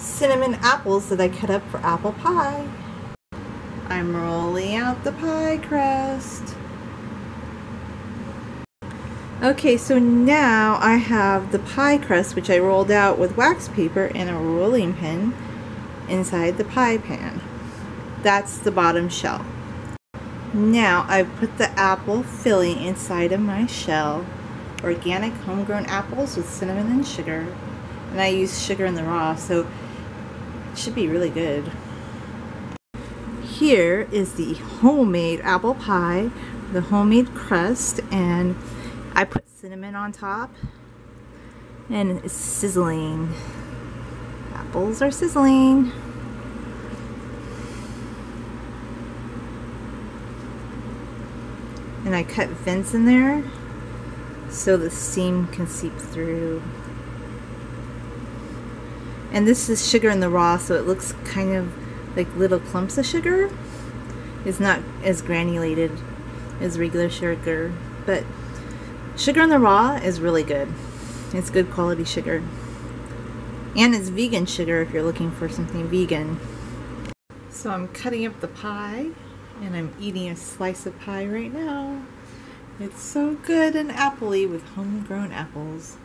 cinnamon apples that I cut up for apple pie. I'm rolling out the pie crust. Okay, so now I have the pie crust, which I rolled out with wax paper and a rolling pin inside the pie pan. That's the bottom shell. Now I've put the apple filling inside of my shell. Organic homegrown apples with cinnamon and sugar. And I use sugar in the raw, so should be really good. Here is the homemade apple pie, the homemade crust, and I put cinnamon on top and it's sizzling. Apples are sizzling. And I cut vents in there so the steam can seep through. And this is sugar in the raw so it looks kind of like little clumps of sugar. It's not as granulated as regular sugar, but Sugar in the raw is really good. It's good quality sugar. And it's vegan sugar if you're looking for something vegan. So I'm cutting up the pie and I'm eating a slice of pie right now. It's so good and appley with homegrown apples.